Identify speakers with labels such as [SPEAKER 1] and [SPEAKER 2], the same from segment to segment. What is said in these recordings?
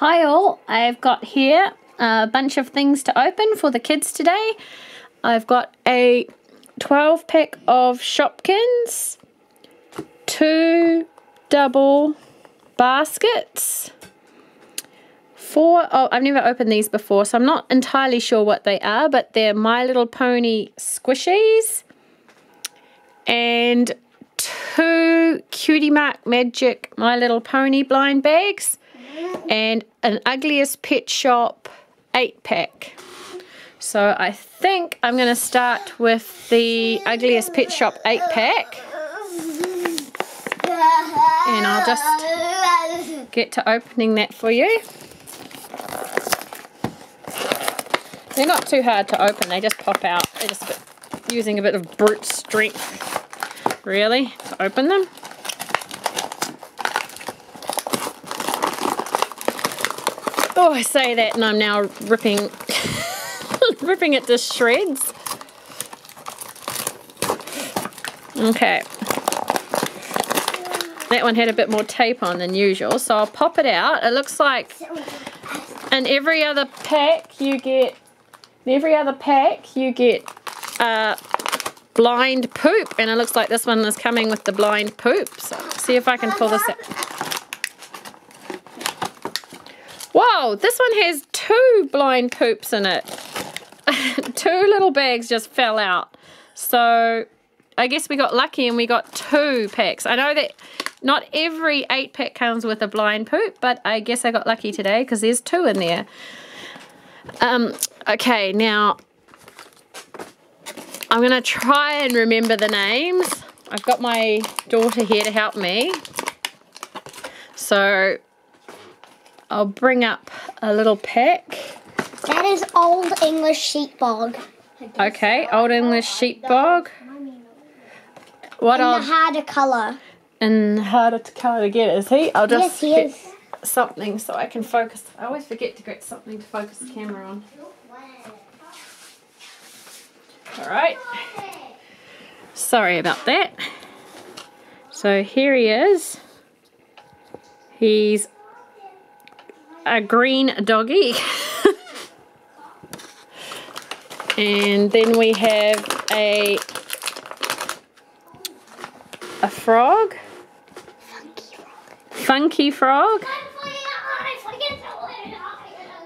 [SPEAKER 1] Hi all, I've got here a bunch of things to open for the kids today. I've got a 12 pack of Shopkins, two double baskets, four, oh I've never opened these before so I'm not entirely sure what they are but they're My Little Pony squishies and two Cutie Mark Magic My Little Pony blind bags and an Ugglys Pet Shop 8 pack. So I think I'm going to start with the Ugglys Pet Shop 8 pack. And I'll just get to opening that for you. They're not too hard to open, they just pop out. They're just a bit, using a bit of brute strength, really, to open them. Oh, I say that and I'm now ripping, ripping it to shreds. Okay. That one had a bit more tape on than usual, so I'll pop it out. It looks like in every other pack you get, in every other pack you get uh, blind poop, and it looks like this one is coming with the blind poop. So see if I can pull this out. Whoa, this one has two blind poops in it. two little bags just fell out. So I guess we got lucky and we got two packs. I know that not every eight pack comes with a blind poop, but I guess I got lucky today because there's two in there. Um, okay, now I'm going to try and remember the names. I've got my daughter here to help me. So I'll bring up a little pack.
[SPEAKER 2] That is Old English Sheepdog.
[SPEAKER 1] Okay, Old English Sheepdog.
[SPEAKER 2] What In the harder colour.
[SPEAKER 1] And harder to colour to get, is he? I'll just
[SPEAKER 2] yes, he get is.
[SPEAKER 1] something so I can focus. I always forget to get something to focus the camera on. Alright. Sorry about that. So here he is. He's a green doggy. and then we have a a frog. Funky frog.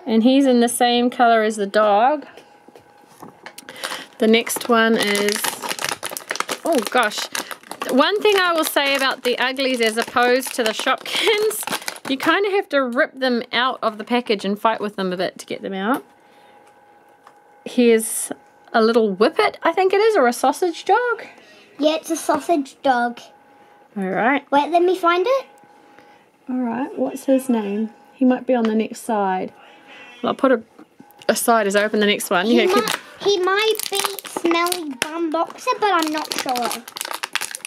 [SPEAKER 1] And he's in the same color as the dog. The next one is, oh gosh. One thing I will say about the uglies as opposed to the Shopkins you kind of have to rip them out of the package and fight with them a bit to get them out. Here's a little whippet, I think it is, or a sausage dog.
[SPEAKER 2] Yeah, it's a sausage dog.
[SPEAKER 1] Alright.
[SPEAKER 2] Wait, let me find it.
[SPEAKER 1] Alright, what's his name? He might be on the next side. Well, I'll put a aside as I open the next one.
[SPEAKER 2] He, might, he might be Smelly Bum Boxer, but I'm not sure.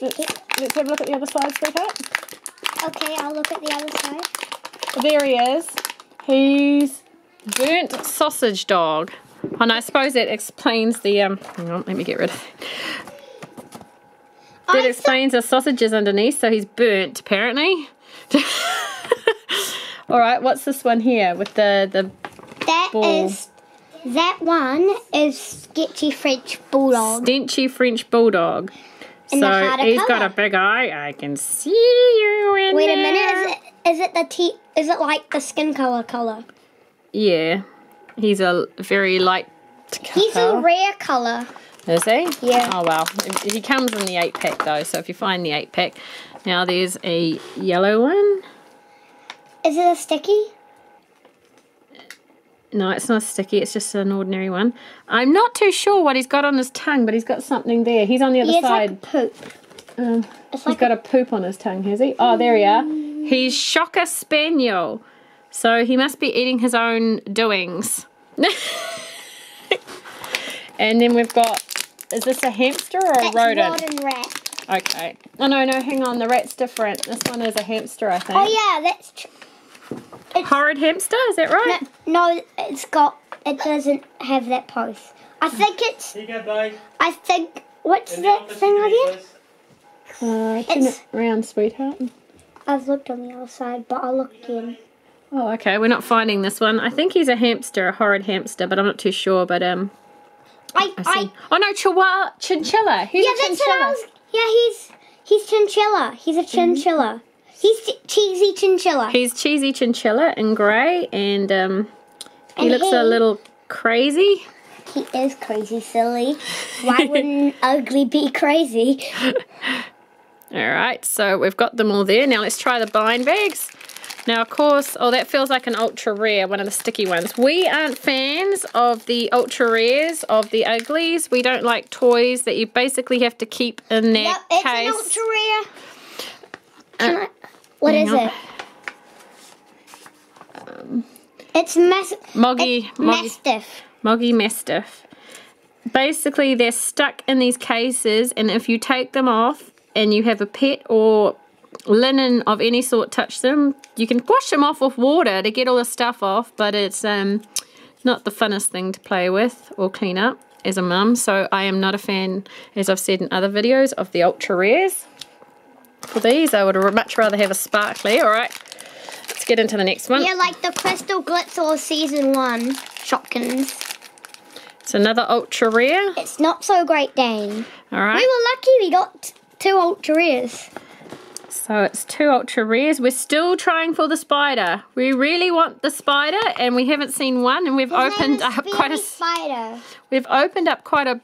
[SPEAKER 1] Let's, let's have a look at the other side, sweetheart.
[SPEAKER 2] Okay, I'll look at the other side.
[SPEAKER 1] There he is. He's burnt sausage dog. And I suppose that explains the, um, hang on, let me get rid of it. That explains the sausages underneath, so he's burnt, apparently. Alright, what's this one here with the, the
[SPEAKER 2] That ball? is, that one is Sketchy French Bulldog.
[SPEAKER 1] Stenchy French Bulldog so he's color. got a big eye. I can see you in
[SPEAKER 2] Wait
[SPEAKER 1] there.
[SPEAKER 2] a minute. Is it, is it the t? Is it like the skin color color?
[SPEAKER 1] Yeah, he's a very light.
[SPEAKER 2] Color. He's a rare color.
[SPEAKER 1] Is he?
[SPEAKER 2] Yeah.
[SPEAKER 1] Oh well, he comes in the eight pack though. So if you find the eight pack, now there's a yellow one.
[SPEAKER 2] Is it a sticky?
[SPEAKER 1] No, it's not sticky. It's just an ordinary one. I'm not too sure what he's got on his tongue, but he's got something there. He's on the other
[SPEAKER 2] yeah,
[SPEAKER 1] side.
[SPEAKER 2] Like poop.
[SPEAKER 1] Um, he's like got a... a poop on his tongue, has he? Oh, there we are. He's Shocker Spaniel. So he must be eating his own doings. and then we've got, is this a hamster or
[SPEAKER 2] That's
[SPEAKER 1] a rodent?
[SPEAKER 2] rodent rat.
[SPEAKER 1] Okay. Oh, no, no, hang on. The rat's different. This one is a hamster, I think.
[SPEAKER 2] Oh, yeah, that's true.
[SPEAKER 1] It's, Horrid hamster, is that right?
[SPEAKER 2] No, no, it's got. It doesn't have that post. I think it's.
[SPEAKER 3] Here you go, babe.
[SPEAKER 2] I think. What's that thing again?
[SPEAKER 1] Uh, turn it's, it around, sweetheart.
[SPEAKER 2] I've looked on the other side, but I'll look again.
[SPEAKER 1] Oh, okay. We're not finding this one. I think he's a hamster, a horrid hamster, but I'm not too sure. But um,
[SPEAKER 2] I,
[SPEAKER 1] I
[SPEAKER 2] I,
[SPEAKER 1] see. oh no, chihuahua, chinchilla. He's
[SPEAKER 2] yeah,
[SPEAKER 1] a
[SPEAKER 2] that's what
[SPEAKER 1] chinchilla.
[SPEAKER 2] I was. Yeah, he's he's chinchilla. He's a chinchilla. He's cheesy chinchilla.
[SPEAKER 1] He's cheesy chinchilla in grey, and um, he
[SPEAKER 2] And
[SPEAKER 1] looks a little crazy.
[SPEAKER 2] He is crazy silly. Why wouldn't ugly be crazy?
[SPEAKER 1] All right, so we've got them all there. Now let's try the blind bags. Now, of course, oh, that feels like an ultra rare, one of the sticky ones. We aren't fans of the ultra rares, of the uglies. We don't like toys that you basically have to keep in their
[SPEAKER 2] Yep, it's an ultra rare. Can I, what is it? it's mass.
[SPEAKER 1] Moggy,
[SPEAKER 2] it's
[SPEAKER 1] moggy,
[SPEAKER 2] Mastiff.
[SPEAKER 1] moggy mastiff. Basically, they're stuck in these cases, and if you take them off and you have a pet or linen of any sort touch them, you can wash them off with water to get all the stuff off, but it's um not the funnest thing to play with or clean up as a mum. So I am not a fan, as I've said in other videos, of the ultra rares. For these, I would much rather have a sparkly. All right, let's get into the next one.
[SPEAKER 2] Yeah, like the Crystal Glitzer season one Shopkins.
[SPEAKER 1] It's another ultra rare.
[SPEAKER 2] It's not so great, Dane.
[SPEAKER 1] All right.
[SPEAKER 2] We were lucky we got two ultra rares.
[SPEAKER 1] So it's two ultra rares. We're still trying for the spider. We really want the spider, and we haven't seen one. And we've
[SPEAKER 2] His
[SPEAKER 1] opened up quite a
[SPEAKER 2] spider.
[SPEAKER 1] we've opened up quite a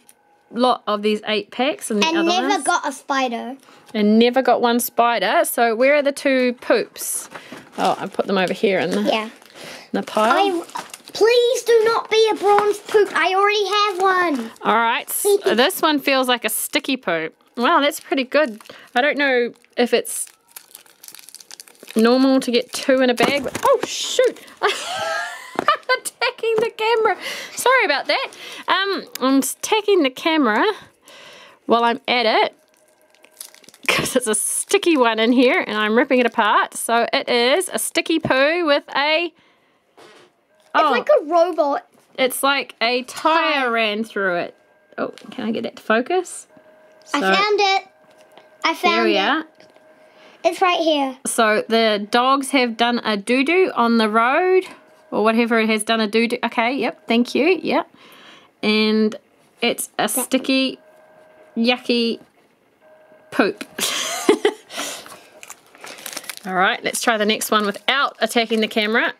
[SPEAKER 1] lot of these eight packs and the
[SPEAKER 2] And never
[SPEAKER 1] ones,
[SPEAKER 2] got a spider.
[SPEAKER 1] and never got one spider. So where are the two poops? Oh, I put them over here in the,
[SPEAKER 2] Yeah.
[SPEAKER 1] in the pile.
[SPEAKER 2] I please do not be a bronze poop. I already have one.
[SPEAKER 1] All right, so this one feels like a sticky poop. Wow, that's pretty good. I don't know if it's normal to get two in a bag. But, oh shoot! Attacking the camera. Sorry about that. Um, I'm attacking the camera while I'm at it because it's a sticky one in here, and I'm ripping it apart. So it is a sticky poo with a. Oh,
[SPEAKER 2] It's like a robot.
[SPEAKER 1] it's like a tire ran through it. Oh, can I get that to focus?
[SPEAKER 2] I found it. I
[SPEAKER 1] There
[SPEAKER 2] found
[SPEAKER 1] we
[SPEAKER 2] it.
[SPEAKER 1] are.
[SPEAKER 2] It's right here.
[SPEAKER 1] So the dogs have done a doo doo on the road, or whatever it has done a do doo. Okay, yep, thank you, yep. And it's a sticky, yucky poop. All right, let's try the next one without attacking the camera.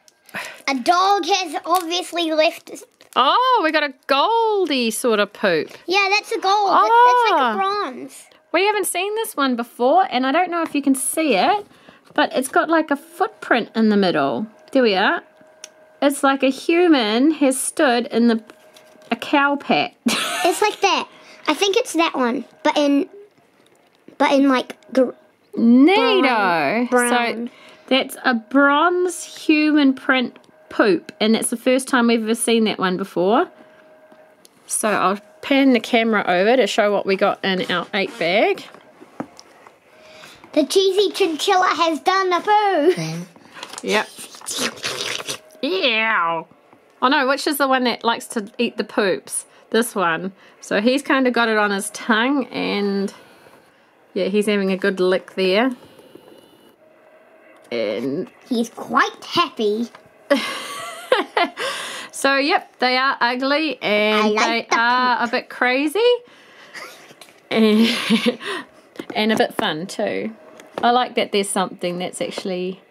[SPEAKER 2] A dog has obviously left.
[SPEAKER 1] Oh, we got a goldy sort of poop.
[SPEAKER 2] Yeah, that's a gold. That's like
[SPEAKER 1] Ah.
[SPEAKER 2] a bronze.
[SPEAKER 1] We haven't seen this one before, and I don't know if you can see it, but it's got like a footprint in the middle. There we are. It's like a human has stood in the a cow pat.
[SPEAKER 2] It's like that. I think it's that one, but in, but in like. Gr-
[SPEAKER 1] Neato.
[SPEAKER 2] Brown.
[SPEAKER 1] So that's a bronze human print poop, and that's the first time we've ever seen that one before. So I'll pan the camera over to show what we got in our eight bag.
[SPEAKER 2] the cheesy chinchilla has done the poo.
[SPEAKER 1] Yep. Ew. Oh no, which is the one that likes to eat the poops? This one. So he's kind of got it on his tongue and yeah, he's having a good lick there. And
[SPEAKER 2] He's quite happy.
[SPEAKER 1] so yep, they are ugly and
[SPEAKER 2] like
[SPEAKER 1] they
[SPEAKER 2] the
[SPEAKER 1] are a bit crazy. And, and a bit fun too. I like that there's something that's actually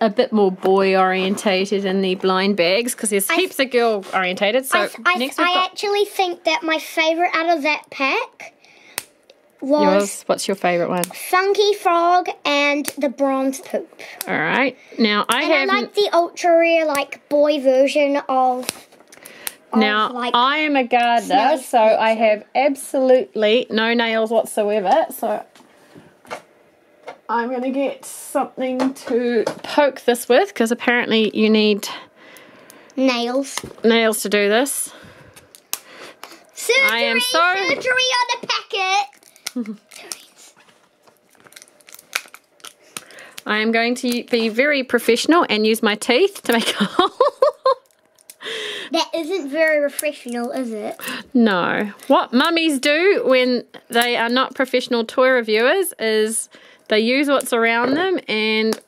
[SPEAKER 1] a bit more boy orientated in the blind bags because there's heaps of girl orientated. So
[SPEAKER 2] I, I,
[SPEAKER 1] next
[SPEAKER 2] I actually think that my favorite out of that pack was
[SPEAKER 1] yours. What's your favourite one?
[SPEAKER 2] Funky Frog and the Bronze Poop.
[SPEAKER 1] All right. Now I
[SPEAKER 2] And I
[SPEAKER 1] have
[SPEAKER 2] like the ultra rare, like boy version of. of,
[SPEAKER 1] now
[SPEAKER 2] like,
[SPEAKER 1] I am a gardener, so I have absolutely no nails whatsoever. So I'm gonna get something to poke this with because apparently you need
[SPEAKER 2] nails.
[SPEAKER 1] nails to do this.
[SPEAKER 2] Surgery,
[SPEAKER 1] I am so-
[SPEAKER 2] surgery on the packet.
[SPEAKER 1] I am going to be very professional and use my teeth to make a hole.
[SPEAKER 2] That isn't very professional, is it?
[SPEAKER 1] no. What mummies do when they are not professional toy reviewers is they use what's around them and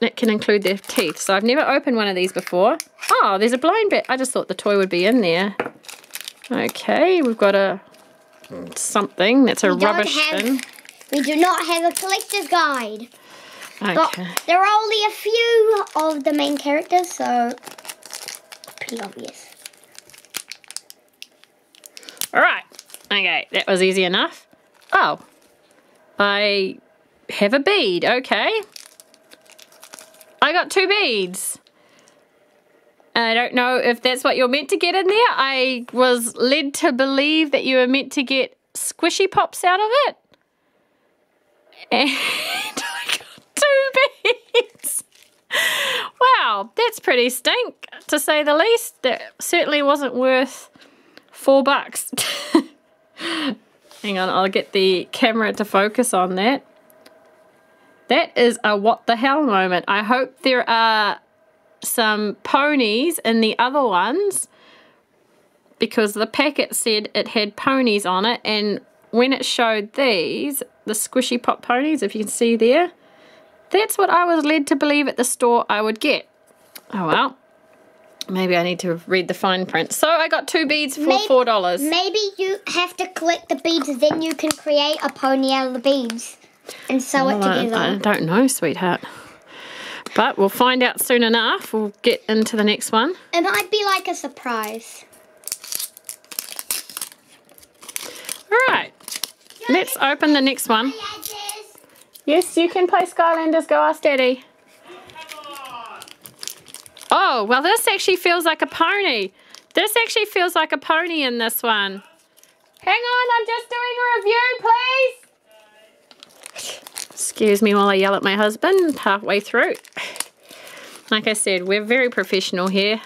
[SPEAKER 1] it can include their teeth. So I've never opened one of these before. Oh, there's a blind bit. I just thought the toy would be in there. Okay, we've got a something that's a
[SPEAKER 2] We
[SPEAKER 1] rubbish
[SPEAKER 2] have-
[SPEAKER 1] bin.
[SPEAKER 2] We do not have a collector's guide. But
[SPEAKER 1] Okay.
[SPEAKER 2] there are only a few of the main characters, so pretty obvious.
[SPEAKER 1] All right. Okay, that was easy enough. Oh, I have a bead. Okay. I got two beads. I don't know if that's what you're meant to get in there. I was led to believe that you were meant to get squishy pops out of it. And I got two beads. Wow, that's pretty stink, to say the least. That certainly wasn't worth four bucks. Hang on, I'll get the camera to focus on that. That is a what the hell moment. I hope there are some ponies in the other ones because the packet said it had ponies on it and when it showed these, the squishy pop ponies, if you can see there, that's what I was led to believe at the store I would get. Oh well. Maybe I need to read the fine print. So I got two beads for
[SPEAKER 2] Maybe-
[SPEAKER 1] four dollars.
[SPEAKER 2] Maybe you have to collect the beads, then you can create a pony out of the beads and sew it
[SPEAKER 1] Well, I,
[SPEAKER 2] together.
[SPEAKER 1] I don't know, sweetheart. But we'll find out soon enough. We'll get into the next one.
[SPEAKER 2] It might be like a surprise.
[SPEAKER 1] All right. Let's open the next one. Yes, you can play Skylanders. Go ask Daddy. Oh, well, this actually feels like a pony. This actually feels like a pony in this one. Hang on, I'm just doing a review, please. Excuse me while I yell at my husband halfway through. Like I said, we're very professional here.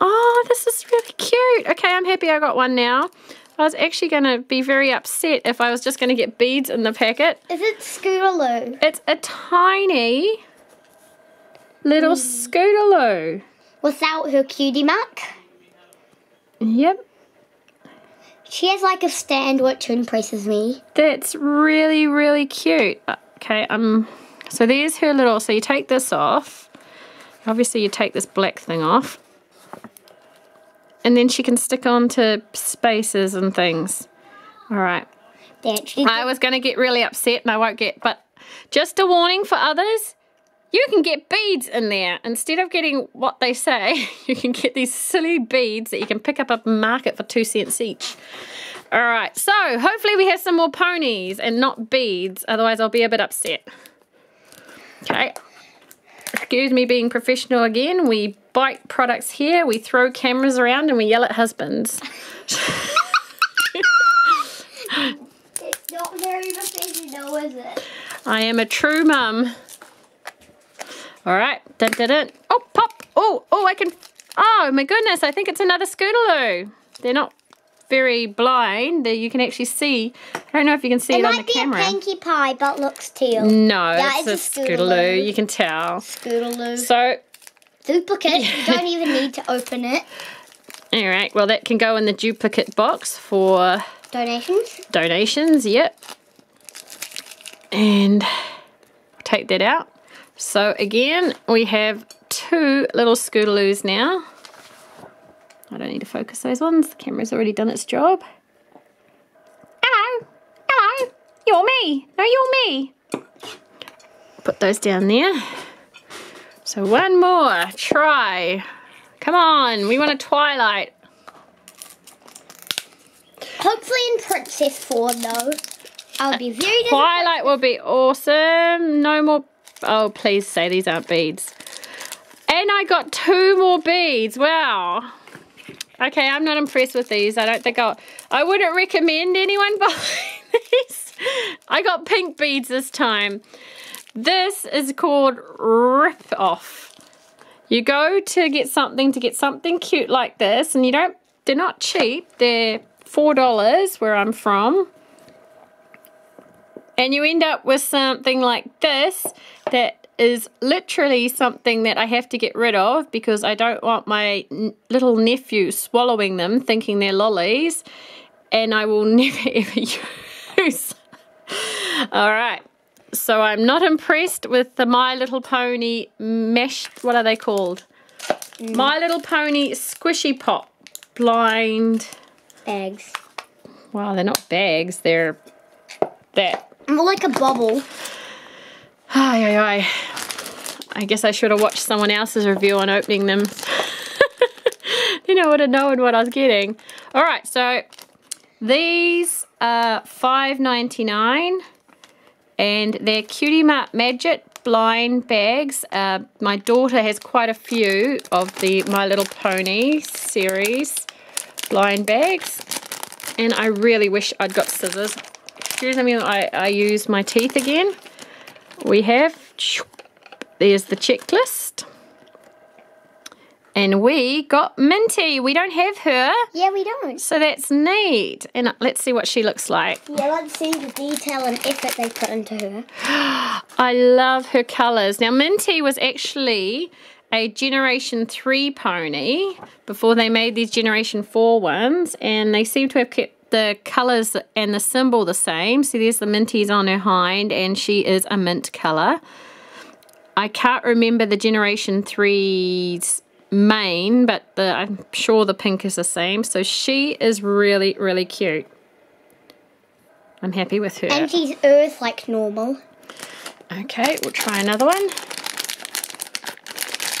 [SPEAKER 1] Oh, this is really cute. Okay, I'm happy I got one now. I was actually going to be very upset if I was just going to get beads in the packet.
[SPEAKER 2] Is it Scootaloo?
[SPEAKER 1] It's a tiny little hmm. Scootaloo.
[SPEAKER 2] Without her cutie mark?
[SPEAKER 1] Yep,
[SPEAKER 2] She has like a stand which impresses me.
[SPEAKER 1] that's really, really cute. Uh, Okay, um, so there's her little, so you take this off. Obviously you take this black thing off. And then she can stick onto spaces and things. All right. I was going to get really upset and I won't get, but just a warning for others. You can get beads in there. Instead of getting what they say, you can get these silly beads that you can pick up at market for two cents each. All right, so hopefully we have some more ponies and not beads. Otherwise, I'll be a bit upset. Okay. Excuse me being professional again. We bite products here, we throw cameras around, and we yell at husbands.
[SPEAKER 2] It's not very professional, is it?
[SPEAKER 1] I am a true mum. All right. Dun, dun, dun. Oh, pop. Oh, oh, I can. Oh, my goodness. I think it's another Scootaloo. They're not very blind. They, you can actually see. I don't know if you can see it,
[SPEAKER 2] It
[SPEAKER 1] on the camera.
[SPEAKER 2] It might be a Pinkie Pie, but looks teal.
[SPEAKER 1] No,
[SPEAKER 2] Yeah,
[SPEAKER 1] it's,
[SPEAKER 2] it's
[SPEAKER 1] a
[SPEAKER 2] a
[SPEAKER 1] Scootaloo.
[SPEAKER 2] Scootaloo.
[SPEAKER 1] You can tell.
[SPEAKER 2] Scootaloo.
[SPEAKER 1] So,
[SPEAKER 2] Duplicate. You don't even need to open it.
[SPEAKER 1] all right. Well, that can go in the duplicate box for
[SPEAKER 2] Donations.
[SPEAKER 1] donations. Yep. And take that out. So again, we have two little Scootaloos now. I don't need to focus those ones. The camera's already done its job. Hello. Hello. You're me. No, you're me. Put those down there. So one more. Try. Come on. We want a Twilight.
[SPEAKER 2] Hopefully in Princess Form, though. I'll be very.
[SPEAKER 1] Twilight will be awesome. No more. Oh, please say these aren't beads. And I got two more beads. Wow. Okay, I'm not impressed with these. I don't think I'll. I wouldn't recommend anyone buy these. I got pink beads this time. This is called Rip Off. You go to get something to get something cute like this, and you don't. They're not cheap. They're four dollars where I'm from and you end up with something like this that is literally something that I have to get rid of because I don't want my little nephew swallowing them thinking they're lollies and I will never ever use. All right. So I'm not impressed with the My Little Pony mesh. What are they called? Mm. My Little Pony Squishy Pop blind.
[SPEAKER 2] Bags.
[SPEAKER 1] Wow, they're not bags. They're that.
[SPEAKER 2] More like a bubble.
[SPEAKER 1] Ay, ay. I guess I should have watched someone else's review on opening them. then I would have known what I was getting. All right, so these are five ninety nine, and they're Cutie Mark Magic blind bags. Uh, my daughter has quite a few of the My Little Pony series blind bags, and I really wish I'd got scissors. Excuse me, I, I use my teeth again. We have, there's the checklist. And we got Minty. We don't have her.
[SPEAKER 2] Yeah, we don't.
[SPEAKER 1] So that's neat. And let's see what she looks like.
[SPEAKER 2] Yeah, let's see the detail and effort they put into her.
[SPEAKER 1] I love her colours. Now, Minty was actually a Generation 3 pony before they made these Generation 4 ones. And they seem to have kept the colours and the symbol the same. So there's the Minties on her hind and she is a mint colour. I can't remember the Generation 3's mane, but the, I'm sure the pink is the same. So she is really, really cute. I'm happy with her.
[SPEAKER 2] And she's earth like normal.
[SPEAKER 1] Okay, we'll try another one.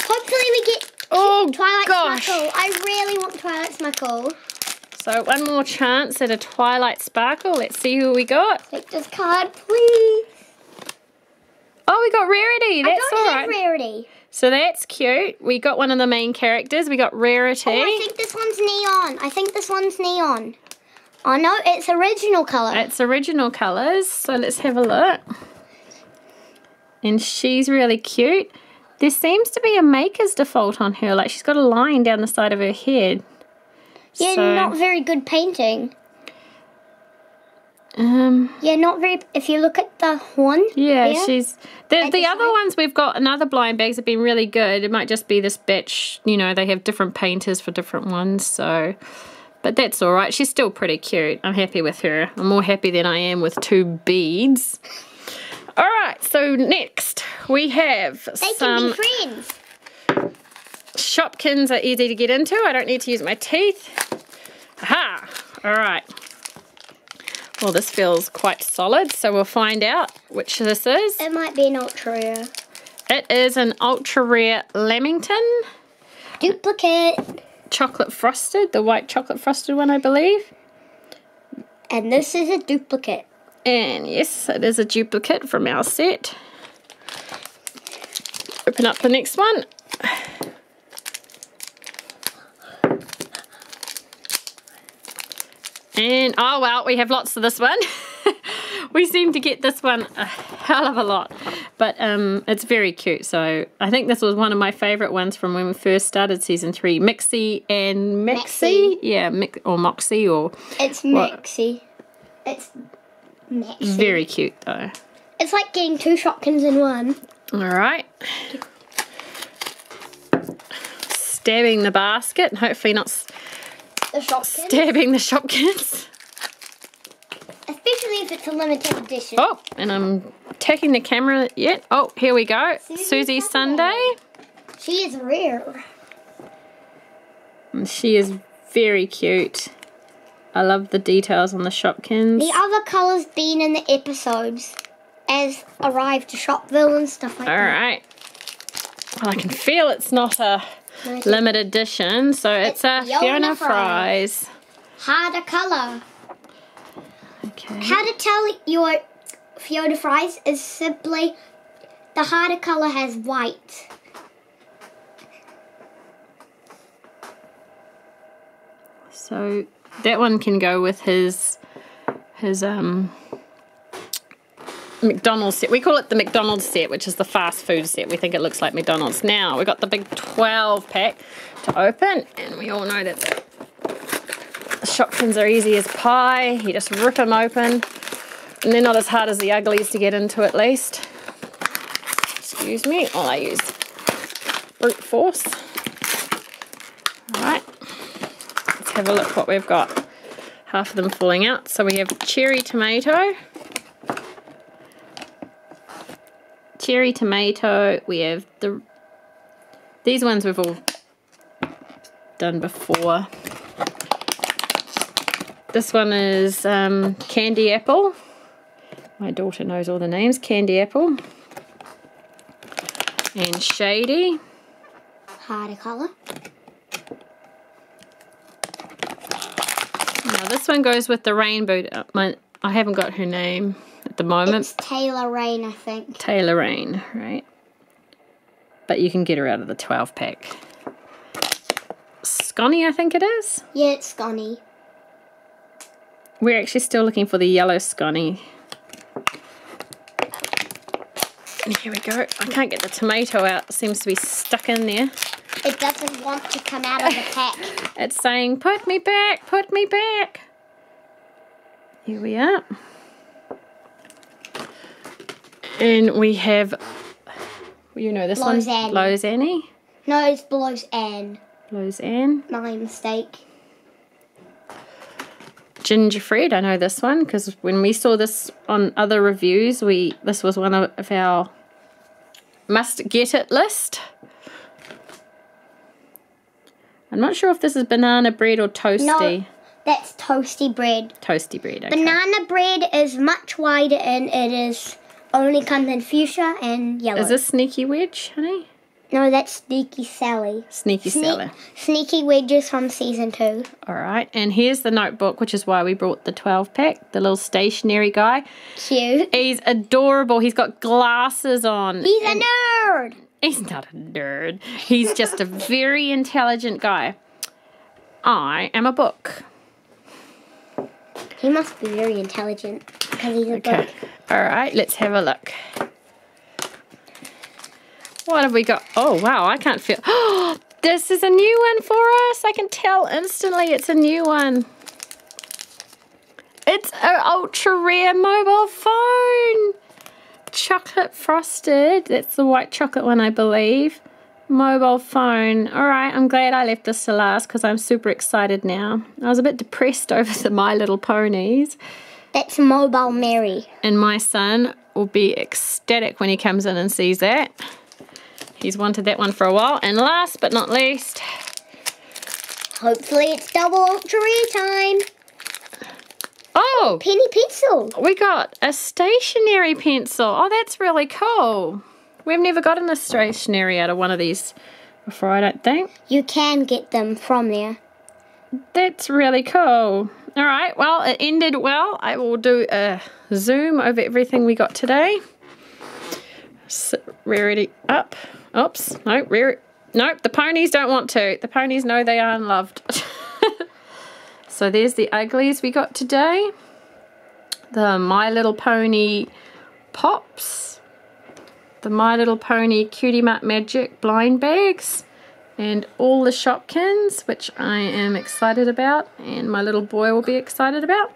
[SPEAKER 2] Hopefully we get
[SPEAKER 1] Oh,
[SPEAKER 2] Twilight
[SPEAKER 1] gosh.
[SPEAKER 2] Sparkle. I really want Twilight Sparkle.
[SPEAKER 1] So one more chance at a Twilight Sparkle. Let's see who we got.
[SPEAKER 2] Take this card, please.
[SPEAKER 1] Oh, we got Rarity. That's
[SPEAKER 2] I don't
[SPEAKER 1] all
[SPEAKER 2] have rarity.
[SPEAKER 1] So that's cute. We got one of the main characters. We got Rarity.
[SPEAKER 2] Oh, I think this one's neon. I think this one's neon. Oh no, it's original color.
[SPEAKER 1] It's original colours. So let's have a look. And she's really cute. There seems to be a maker's default on her. Like she's got a line down the side of her head.
[SPEAKER 2] Yeah,
[SPEAKER 1] so-
[SPEAKER 2] not very good painting.
[SPEAKER 1] Um,
[SPEAKER 2] Yeah, not very. If you look at the horn.
[SPEAKER 1] yeah,
[SPEAKER 2] Yeah.
[SPEAKER 1] she's the the
[SPEAKER 2] the
[SPEAKER 1] other
[SPEAKER 2] side.
[SPEAKER 1] ones we've got another blind bags have been really good. It might just be this batch, you know, they have different painters for different ones, so but that's all right. She's still pretty cute. I'm happy with her. I'm more happy than I am with two beads. All right, so next we have
[SPEAKER 2] They
[SPEAKER 1] some
[SPEAKER 2] can be friends.
[SPEAKER 1] Shopkins are easy to get into. I don't need to use my teeth. Aha! All right. Well, this feels quite solid, so we'll find out which this is.
[SPEAKER 2] It might be an ultra rare.
[SPEAKER 1] It is an ultra rare Lamington
[SPEAKER 2] Duplicate.
[SPEAKER 1] chocolate frosted, the white chocolate frosted one, I believe.
[SPEAKER 2] And this is a duplicate.
[SPEAKER 1] And yes, it is a duplicate from our set. Open up the next one. And oh well, we have lots of this one. we seem to get this one a hell of a lot, but um, it's very cute. So I think this was one of my favorite ones from when we first started season three. Mixie and Mixie,
[SPEAKER 2] Maxie.
[SPEAKER 1] yeah, Mix or Moxie or
[SPEAKER 2] It's
[SPEAKER 1] What?
[SPEAKER 2] Maxi. It's Maxi.
[SPEAKER 1] very cute though.
[SPEAKER 2] It's like getting two Shopkins in one.
[SPEAKER 1] All right. Stabbing the basket, hopefully not
[SPEAKER 2] The Shopkins.
[SPEAKER 1] stabbing the Shopkins.
[SPEAKER 2] Especially if it's a limited edition.
[SPEAKER 1] Oh, and I'm taking the camera yet. Oh, here we go.
[SPEAKER 2] Susie
[SPEAKER 1] Susie
[SPEAKER 2] Sunday.
[SPEAKER 1] Sunday.
[SPEAKER 2] She is rare.
[SPEAKER 1] And she is very cute. I love the details on the Shopkins.
[SPEAKER 2] The other colours been in the episodes as arrived to Shopville and stuff like
[SPEAKER 1] All
[SPEAKER 2] that.
[SPEAKER 1] Alright. Well, I can feel it's not a. limited edition, so it's,
[SPEAKER 2] It's
[SPEAKER 1] a
[SPEAKER 2] Fiona
[SPEAKER 1] Fiona
[SPEAKER 2] Fries.
[SPEAKER 1] Fries.
[SPEAKER 2] Harder colour.
[SPEAKER 1] Okay.
[SPEAKER 2] How to tell your Fiona fries is simply the harder colour has white.
[SPEAKER 1] So that one can go with his his um McDonald's set. We call it the McDonald's set, which is the fast food set. We think it looks like McDonald's. Now we've got the big 12 pack to open, and we all know that the Shopkins are easy as pie. You just rip them open, and they're not as hard as the uglies to get into at least. Excuse me, while I use brute force. All right. Let's have a look what we've got. Half of them falling out. So we have cherry tomato. Cherry tomato. We have the these ones we've all done before. This one is um, candy apple. My daughter knows all the names. Candy apple. And shady.
[SPEAKER 2] Harder colour.
[SPEAKER 1] Now this one goes with the rainbow. uh, My, I haven't got her name at the moment.
[SPEAKER 2] It's Taylor Rain, I think.
[SPEAKER 1] Taylor Rain, right? But you can get her out of the 12 pack. Scotty, I think it is.
[SPEAKER 2] Yeah, it's Scotty.
[SPEAKER 1] We're actually still looking for the yellow. And here we go. I can't get the tomato out. It seems to be stuck in there.
[SPEAKER 2] It doesn't want to come out of the pack.
[SPEAKER 1] It's saying, put me back, put me back. Here we are. And we have, you know this
[SPEAKER 2] Lausanne.
[SPEAKER 1] one? Lausanne. Eh?
[SPEAKER 2] No, it's belows Anne.
[SPEAKER 1] Lausanne.
[SPEAKER 2] My mistake.
[SPEAKER 1] Gingerbread, I know this one because when we saw this on other reviews, we this was one of our must get it list. I'm not sure if this is banana bread or toasty.
[SPEAKER 2] No, that's toasty bread.
[SPEAKER 1] Toasty bread. Okay.
[SPEAKER 2] Banana bread is much wider and it is only comes in fuchsia and yellow.
[SPEAKER 1] Is this sneaky wedge, honey?
[SPEAKER 2] No, that's Sneaky Sally.
[SPEAKER 1] Sneaky
[SPEAKER 2] Sne-
[SPEAKER 1] Sally.
[SPEAKER 2] Sneaky Wedges from season two.
[SPEAKER 1] All right, and here's the notebook, which is why we brought the 12 pack. The little stationary guy.
[SPEAKER 2] Cute.
[SPEAKER 1] He's adorable. He's got glasses on.
[SPEAKER 2] He's a nerd.
[SPEAKER 1] He's not a nerd. He's just a very intelligent guy. I am a book.
[SPEAKER 2] He must be very intelligent
[SPEAKER 1] Okay.
[SPEAKER 2] book.
[SPEAKER 1] All right, let's have a look. What have we got? Oh, wow, I can't feel. Oh, this is a new one for us. I can tell instantly it's a new one. It's an ultra rare mobile phone. Chocolate frosted. That's the white chocolate one, I believe. Mobile phone. All right, I'm glad I left this to last because I'm super excited now. I was a bit depressed over the My Little Ponies.
[SPEAKER 2] That's Mobile Mary.
[SPEAKER 1] And my son will be ecstatic when he comes in and sees that. He's wanted that one for a while. And last but not least,
[SPEAKER 2] Hopefully it's double ultra time.
[SPEAKER 1] oh,
[SPEAKER 2] Penny pencil.
[SPEAKER 1] we got a stationary pencil. Oh, that's really cool. We've never gotten a stationary out of one of these before, I don't think.
[SPEAKER 2] You can get them from there.
[SPEAKER 1] That's really cool. All right, well, it ended well. I will do a zoom over everything we got today. S- Rarity up. Oops, no, rare. Nope, the ponies don't want to. The ponies know they are unloved. so there's the uglies we got today. The My Little Pony pops. The My Little Pony Cutie Mark Magic blind bags and all the Shopkins, which I am excited about, and my little boy will be excited about.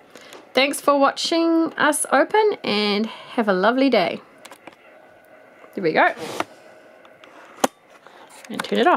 [SPEAKER 1] Thanks for watching us open, and have a lovely day. There we go. And turn it off.